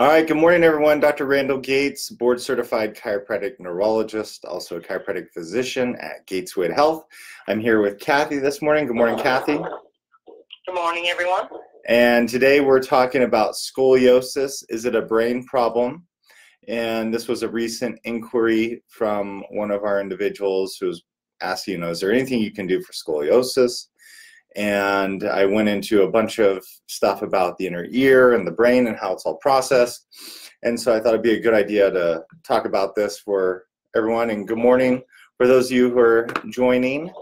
All right, good morning, everyone. Dr. Randall Gates, board certified chiropractic neurologist, also a chiropractic physician at Gates Way to Health. I'm here with Kathy this morning. Good morning, Kathy. Good morning, everyone. And today we're talking about scoliosis. Is it a brain problem? And this was a recent inquiry from one of our individuals who was asking, you know, is there anything you can do for scoliosis? And I went into a bunch of stuff about the inner ear and the brain and how it's all processed. And so I thought it'd be a good idea to talk about this for everyone. And good morning for those of you who are joining.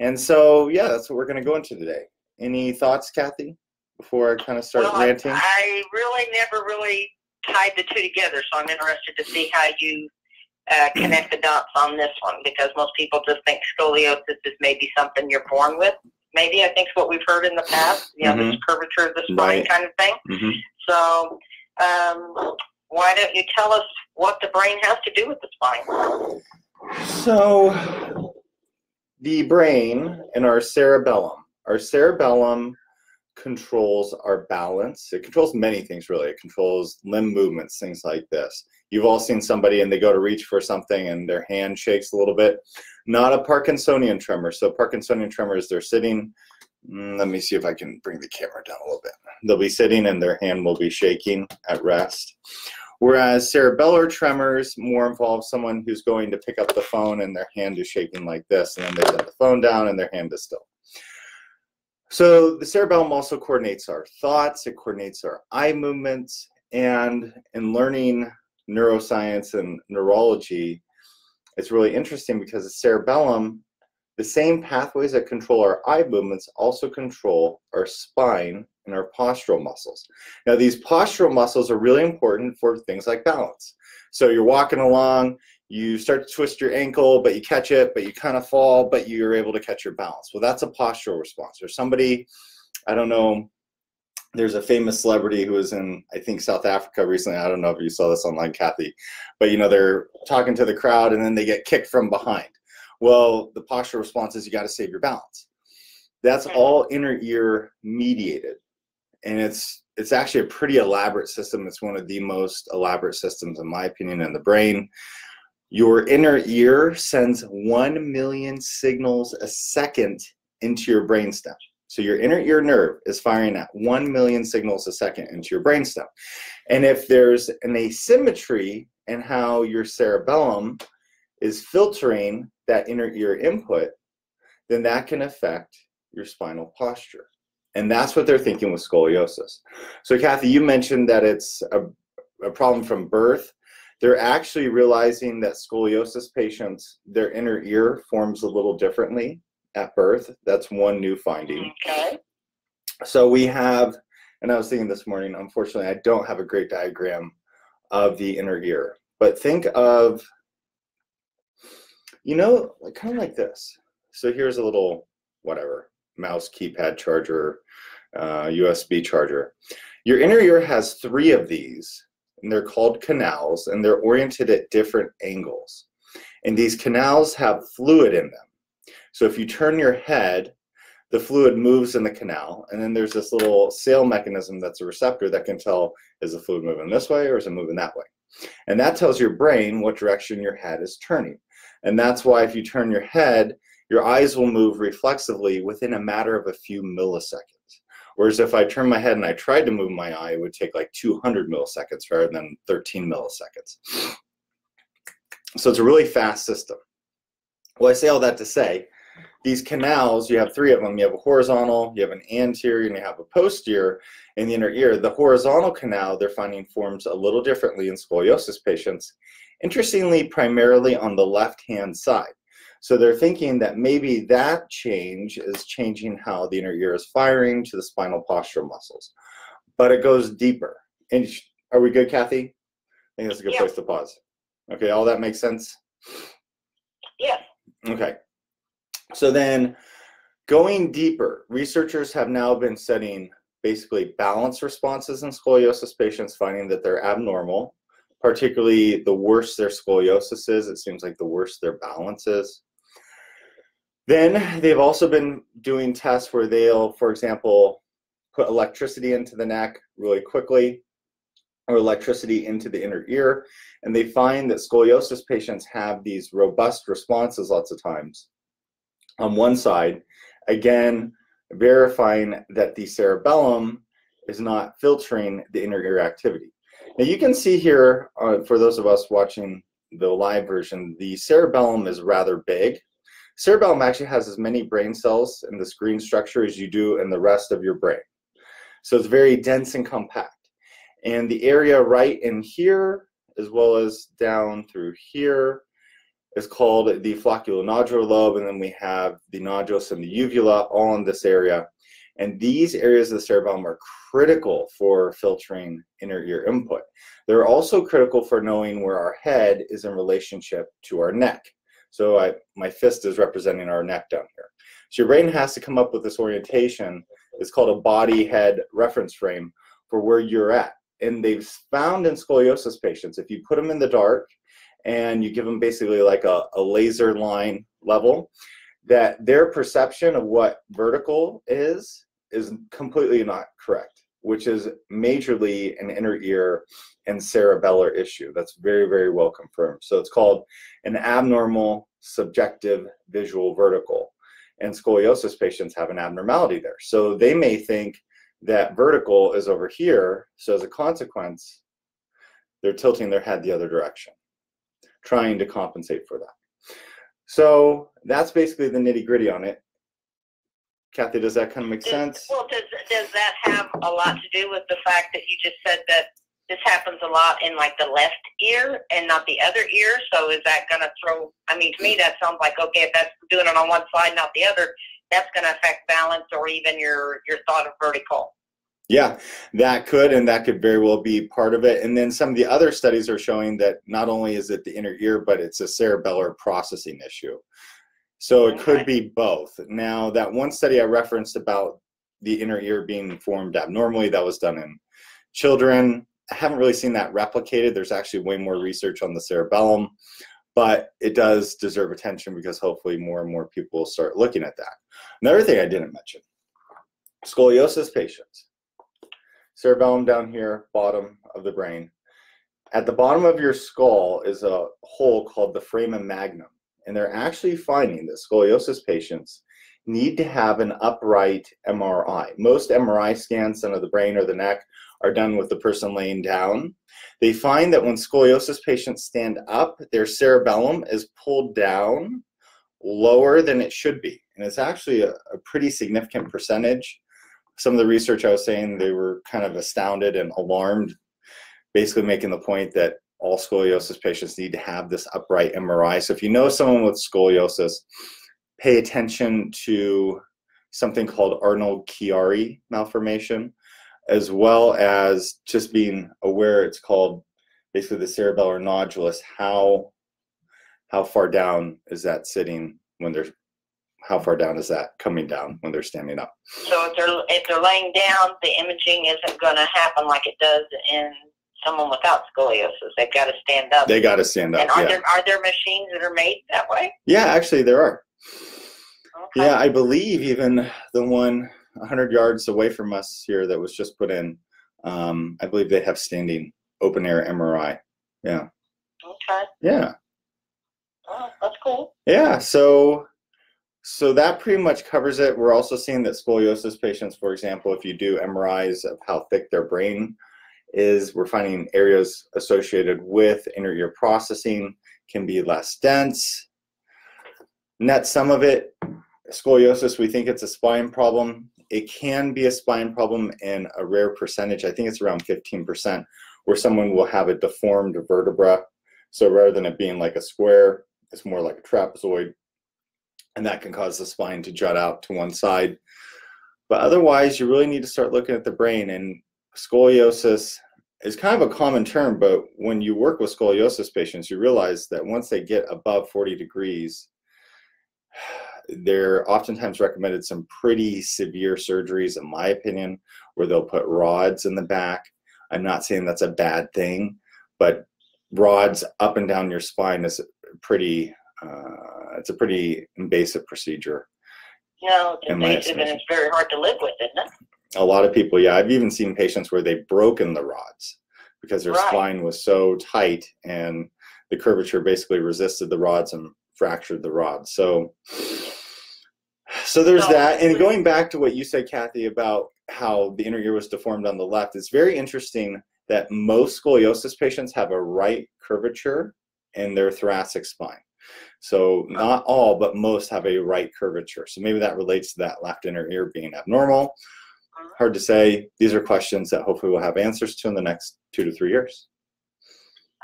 And so, yeah, that's what we're going to go into today. Any thoughts, Kathy, before I kind of start well, ranting? I, I really never really tied the two together, so I'm interested to see how you uh, connect the dots on this one because most people just think scoliosis is maybe something you're born with maybe I think what we've heard in the past, you know, mm-hmm. this curvature of the spine right. kind of thing. Mm-hmm. So, um, why don't you tell us what the brain has to do with the spine? So, the brain and our cerebellum, our cerebellum controls our balance. It controls many things, really. It controls limb movements, things like this. You've all seen somebody and they go to reach for something and their hand shakes a little bit. Not a Parkinsonian tremor. So, Parkinsonian tremor is they're sitting. Mm, let me see if I can bring the camera down a little bit. They'll be sitting and their hand will be shaking at rest. Whereas cerebellar tremors more involve someone who's going to pick up the phone and their hand is shaking like this, and then they set the phone down and their hand is still. So the cerebellum also coordinates our thoughts, it coordinates our eye movements, and in learning neuroscience and neurology, it's really interesting because the cerebellum, the same pathways that control our eye movements also control our spine and our postural muscles. Now, these postural muscles are really important for things like balance. So you're walking along, you start to twist your ankle, but you catch it, but you kind of fall, but you're able to catch your balance. Well, that's a postural response. Or somebody, I don't know, there's a famous celebrity who was in, I think, South Africa recently. I don't know if you saw this online, Kathy, but you know, they're talking to the crowd and then they get kicked from behind. Well, the postural response is you got to save your balance. That's all inner ear mediated. And it's it's actually a pretty elaborate system. It's one of the most elaborate systems, in my opinion, in the brain. Your inner ear sends 1 million signals a second into your brainstem. So your inner ear nerve is firing at 1 million signals a second into your brainstem. And if there's an asymmetry in how your cerebellum is filtering that inner ear input, then that can affect your spinal posture. And that's what they're thinking with scoliosis. So, Kathy, you mentioned that it's a, a problem from birth they're actually realizing that scoliosis patients, their inner ear forms a little differently at birth. That's one new finding. Okay. So we have, and I was thinking this morning, unfortunately, I don't have a great diagram of the inner ear, but think of, you know, like kind of like this. So here's a little, whatever, mouse keypad charger, uh, USB charger. Your inner ear has three of these and they're called canals, and they're oriented at different angles. And these canals have fluid in them. So if you turn your head, the fluid moves in the canal, and then there's this little sail mechanism that's a receptor that can tell is the fluid moving this way or is it moving that way. And that tells your brain what direction your head is turning. And that's why if you turn your head, your eyes will move reflexively within a matter of a few milliseconds. Whereas if I turn my head and I tried to move my eye, it would take like 200 milliseconds rather than 13 milliseconds. So it's a really fast system. Well, I say all that to say, these canals, you have three of them. You have a horizontal, you have an anterior, and you have a posterior in the inner ear. The horizontal canal, they're finding forms a little differently in scoliosis patients. Interestingly, primarily on the left-hand side. So they're thinking that maybe that change is changing how the inner ear is firing to the spinal postural muscles. But it goes deeper. And are we good, Kathy? I think that's a good yeah. place to pause. Okay, all that makes sense? Yeah. Okay. So then going deeper, researchers have now been studying basically balance responses in scoliosis patients, finding that they're abnormal, particularly the worse their scoliosis is, it seems like the worse their balance is. Then they've also been doing tests where they'll, for example, put electricity into the neck really quickly or electricity into the inner ear. And they find that scoliosis patients have these robust responses lots of times on one side, again, verifying that the cerebellum is not filtering the inner activity. Now you can see here, uh, for those of us watching the live version, the cerebellum is rather big. Cerebellum actually has as many brain cells in this green structure as you do in the rest of your brain. So it's very dense and compact. And the area right in here, as well as down through here, is called the flocculonodular lobe, and then we have the nodulus and the uvula all in this area. And these areas of the cerebellum are critical for filtering inner ear input. They're also critical for knowing where our head is in relationship to our neck. So I, my fist is representing our neck down here. So your brain has to come up with this orientation. It's called a body head reference frame for where you're at. And they've found in scoliosis patients, if you put them in the dark and you give them basically like a, a laser line level, that their perception of what vertical is is completely not correct, which is majorly an inner ear and cerebellar issue. That's very, very well confirmed. So it's called an abnormal subjective visual vertical. And scoliosis patients have an abnormality there. So they may think that vertical is over here. So as a consequence, they're tilting their head the other direction, trying to compensate for that. So that's basically the nitty gritty on it. Kathy, does that kind of make Does- sense? Well, does, does that have a lot to do with the fact that you just said that this happens a lot in like the left ear and not the other ear? So is that going to throw, I mean, to me, that sounds like, okay, if that's doing it on one side, not the other, that's going to affect balance or even your, your thought of vertical. Yeah, that could, and that could very well be part of it. And then some of the other studies are showing that not only is it the inner ear, but it's a cerebellar processing issue. So it could be both. Now, that one study I referenced about the inner ear being formed abnormally, that was done in children. I haven't really seen that replicated. There's actually way more research on the cerebellum, but it does deserve attention because hopefully more and more people will start looking at that. Another thing I didn't mention scoliosis patients cerebellum down here, bottom of the brain. At the bottom of your skull is a hole called the foramen magnum. And they're actually finding that scoliosis patients need to have an upright MRI. Most MRI scans of the brain or the neck are done with the person laying down. They find that when scoliosis patients stand up, their cerebellum is pulled down lower than it should be. And it's actually a, a pretty significant percentage some of the research I was saying, they were kind of astounded and alarmed, basically making the point that all scoliosis patients need to have this upright MRI. So if you know someone with scoliosis, pay attention to something called Arnold Chiari malformation, as well as just being aware it's called basically the cerebellar nodulus. How how far down is that sitting when they're how far down is that coming down when they're standing up? So if they're, if they're laying down, the imaging isn't going to happen like it does in someone without scoliosis. They've got to stand up. They got to stand up. and are Yeah. there are there machines that are made that way? yeah, actually there are. Okay. Yeah, I believe even the one 100 yards away from us here that was just put in, um, I believe they have standing open air MRI. Yeah. Okay. Yeah. Oh, that's cool. Yeah. So, so that pretty much covers it. We're also seeing that scoliosis patients, for example, if you do MRIs of how thick their brain is, we're finding areas associated with inner ear processing can be less dense. Net some of it, scoliosis, we think it's a spine problem. It can be a spine problem in a rare percentage. I think it's around 15%, where someone will have a deformed vertebra. So rather than it being like a square, it's more like a trapezoid. And that can cause the spine to jut out to one side. But otherwise, you really need to start looking at the brain. And scoliosis is kind of a common term, but when you work with scoliosis patients, you realize that once they get above 40 degrees, they're oftentimes recommended some pretty severe surgeries, in my opinion, where they'll put rods in the back. I'm not saying that's a bad thing, but rods up and down your spine is pretty. Uh, it's a pretty invasive procedure. No, it's invasive and it's very hard to live with, isn't it? A lot of people, yeah, I've even seen patients where they've broken the rods. because their Right. spine was so tight and the curvature basically resisted the rods and fractured the rods. So, so there's So- that. And going back to what you said, Kathy, about how the inner ear was deformed on the left, it's very interesting that most scoliosis patients have a right curvature in their thoracic spine. So not all, but most have a right curvature. So maybe that relates to that left inner ear being abnormal. Hard to say. These are questions that hopefully we'll have answers to in the next two to three years.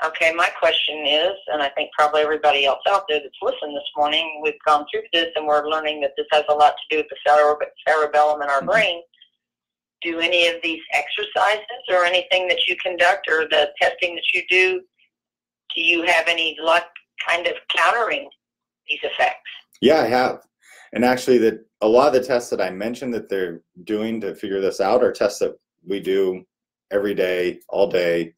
Okay, my question is, and I think probably everybody else out there that's listened this morning, we've gone through this and we're learning that this has a lot to do with the cere- cerebellum in our Mhm. brain. Do any of these exercises or anything that you conduct or the testing that you do, do you have any luck kind of countering these effects? Yeah, I have. And actually, that a lot of the tests that I mentioned that they're doing to figure this out are tests that we do every day, all day,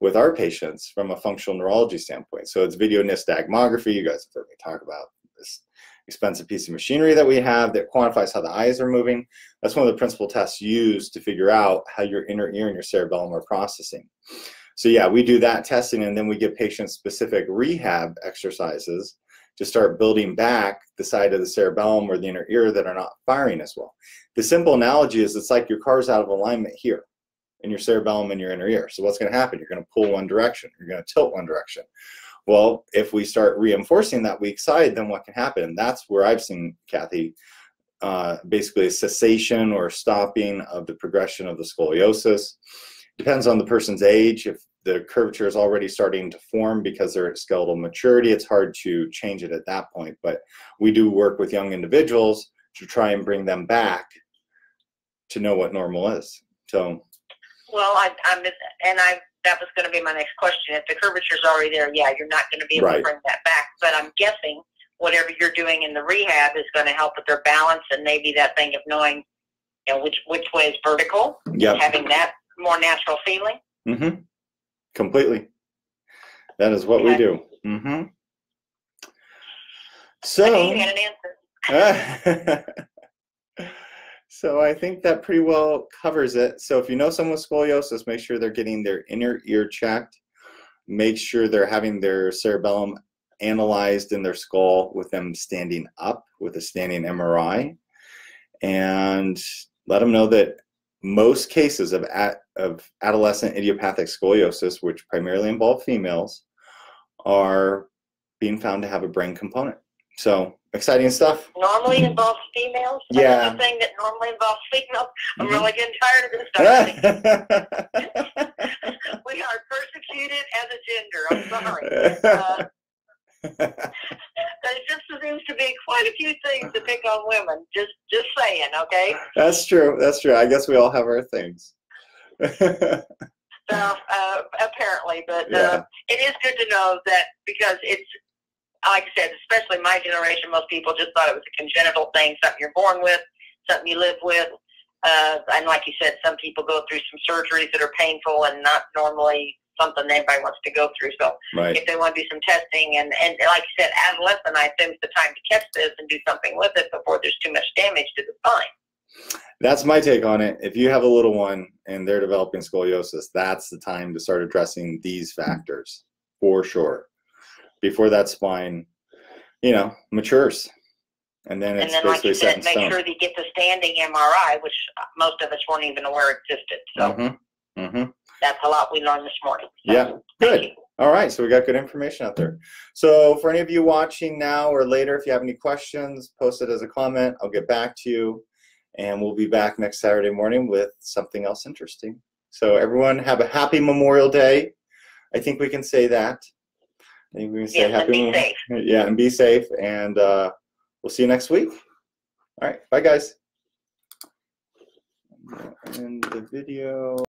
with our patients from a functional neurology standpoint. So it's video nystagmography. You guys have heard me talk about this expensive piece of machinery that we have that quantifies how the eyes are moving. That's one of the principal tests used to figure out how your inner ear and your cerebellum are processing. So yeah, we do that testing, and then we give patients specific rehab exercises to start building back the side of the cerebellum or the inner ear that are not firing as well. The simple analogy is it's like your car's out of alignment here in your cerebellum and your inner ear. So what's going to happen? You're going to pull one direction. You're going to tilt one direction. Well, if we start reinforcing that weak side, then what can happen? That's where I've seen Kathy uh, basically a cessation or stopping of the progression of the scoliosis. Depends on the person's age. If the curvature is already starting to form because they're at skeletal maturity, it's hard to change it at that point. But we do work with young individuals to try and bring them back to know what normal is. So Well, I, I'm, and I, that was going to be my next question. If the curvature is already there, yeah, you're not going to be able Right. to bring that back. But I'm guessing whatever you're doing in the rehab is going to help with their balance and maybe that thing of knowing, you know, which which way is vertical, yeah, having that more natural feeling. hmm completely. That is what we do. hmm So. knew you had an so I think that pretty well covers it. So if you know someone with scoliosis, make sure they're getting their inner ear checked. Make sure they're having their cerebellum analyzed in their skull with them standing up with a standing MRI. And let them know that most cases of, at, of adolescent idiopathic scoliosis, which primarily involve females, are being found to have a brain component. So exciting stuff. Normally involves females. Yeah. Another thing that normally involves females. I'm Mhm. really getting tired of this stuff. we are persecuted as a gender. I'm sorry. Uh, there just seems to be quite a few things to pick on women. Just, just saying, okay. That's true. That's true. I guess we all have our things. So uh, apparently, but Yeah. uh, it is good to know that because it's like I said, especially my generation, most people just thought it was a congenital thing, something you're born with, something you live with. Uh, and like you said, some people go through some surgeries that are painful and not normally something anybody wants to go through. So right. if they want to do some testing and, and like you said, adolescent, I assume the time to catch this and do something with it before there's too much damage to the spine. That's my take on it. If you have a little one and they're developing scoliosis, that's the time to start addressing these factors for sure. Before that spine, you know, matures. And then And it's then, like you said, make stone. sure they get the standing MRI, which most of us weren't even aware existed. So hmm hmm that's a lot we learned this morning. So, Yeah, good. All right, so we got good information out there. So for any of you watching now or later, if you have any questions, post it as a comment. I'll get back to you. And we'll be back next Saturday morning with something else interesting. So everyone have a happy Memorial Day. I think we can say that. I think we can say Yes, and happy be Mem- safe. Yeah, and be safe. And uh, we'll see you next week. All right, bye guys. And the video.